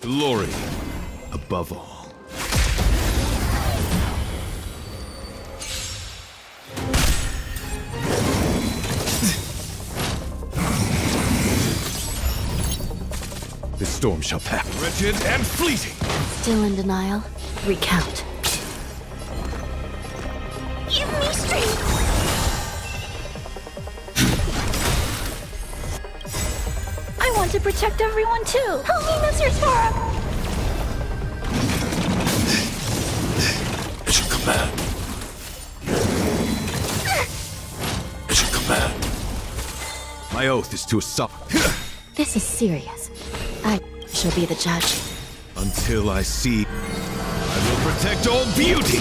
Glory above all. This storm shall pass. Wretched and fleeting! Still in denial? Recount. Give me strength! I want to protect everyone too! Help me, Mr. Sora! Mission command. Mission command. My oath is to a stop This is serious. I shall be the judge. until I see. I will protect all beauty.